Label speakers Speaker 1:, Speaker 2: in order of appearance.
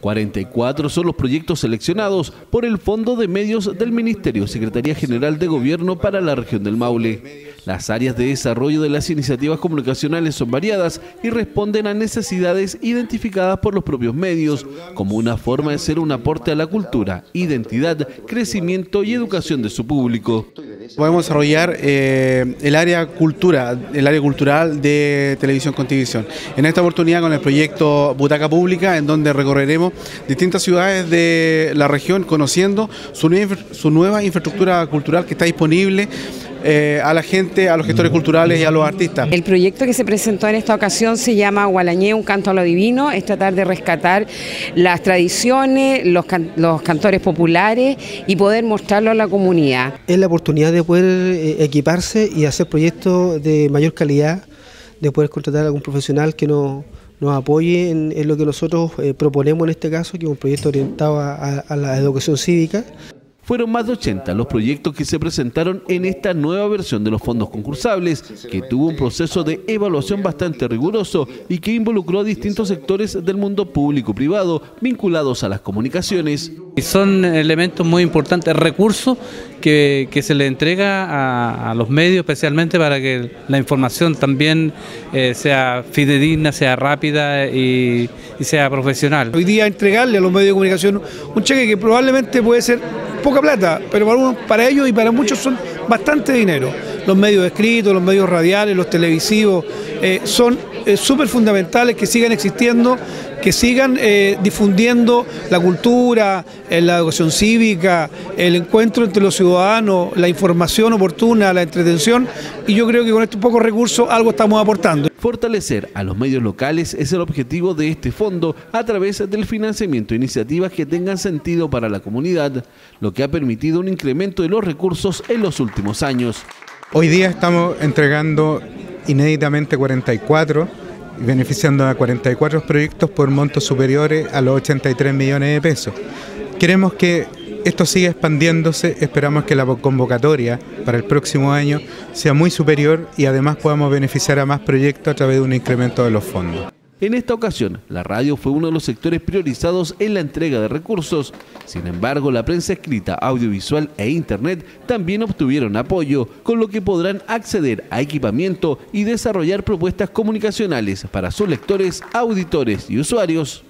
Speaker 1: 44 son los proyectos seleccionados por el Fondo de Medios del Ministerio Secretaría General de Gobierno para la región del Maule. Las áreas de desarrollo de las iniciativas comunicacionales son variadas y responden a necesidades identificadas por los propios medios, como una forma de ser un aporte a la cultura, identidad, crecimiento y educación de su público.
Speaker 2: Podemos desarrollar eh, el área cultura, el área cultural de televisión con En esta oportunidad con el proyecto Butaca Pública, en donde recorreremos distintas ciudades de la región conociendo su nueva infraestructura cultural que está disponible eh, a la gente, a los gestores culturales y a los artistas.
Speaker 3: El proyecto que se presentó en esta ocasión se llama Gualañé, un canto a lo divino, es tratar de rescatar las tradiciones, los, los cantores populares y poder mostrarlo a la comunidad.
Speaker 4: Es la oportunidad de poder eh, equiparse y hacer proyectos de mayor calidad, de poder contratar a algún profesional que nos nos apoye en, lo que nosotros eh, proponemos en este caso, que es un proyecto orientado a la educación cívica.
Speaker 1: Fueron más de 80 los proyectos que se presentaron en esta nueva versión de los fondos concursables, que tuvo un proceso de evaluación bastante riguroso y que involucró a distintos sectores del mundo público-privado vinculados a las comunicaciones.
Speaker 5: Son elementos muy importantes, recursos que, se le entrega a, los medios especialmente para que la información también eh, sea fidedigna, sea rápida y, y sea profesional.
Speaker 6: Hoy día entregarle a los medios de comunicación un cheque que probablemente puede ser poca plata, pero para, para ellos y para muchos son bastante dinero. Los medios escritos, los medios radiales, los televisivos, eh, son eh, súper fundamentales que sigan existiendo, que sigan eh, difundiendo la cultura, la educación cívica, el encuentro entre los ciudadanos, la información oportuna, la entretención, y yo creo que con estos pocos recursos algo estamos aportando.
Speaker 1: Fortalecer a los medios locales es el objetivo de este fondo a través del financiamiento de iniciativas que tengan sentido para la comunidad, lo que ha permitido un incremento de los recursos en los últimos años.
Speaker 7: Hoy día estamos entregando inéditamente 44 y beneficiando a 44 proyectos por montos superiores a los 83 millones de pesos. Queremos que esto sigue expandiéndose, esperamos que la convocatoria para el próximo año sea muy superior y además podamos beneficiar a más proyectos a través de un incremento de los fondos.
Speaker 1: En esta ocasión, la radio fue uno de los sectores priorizados en la entrega de recursos. Sin embargo, la prensa escrita, audiovisual e Internet también obtuvieron apoyo, con lo que podrán acceder a equipamiento y desarrollar propuestas comunicacionales para sus lectores, auditores y usuarios.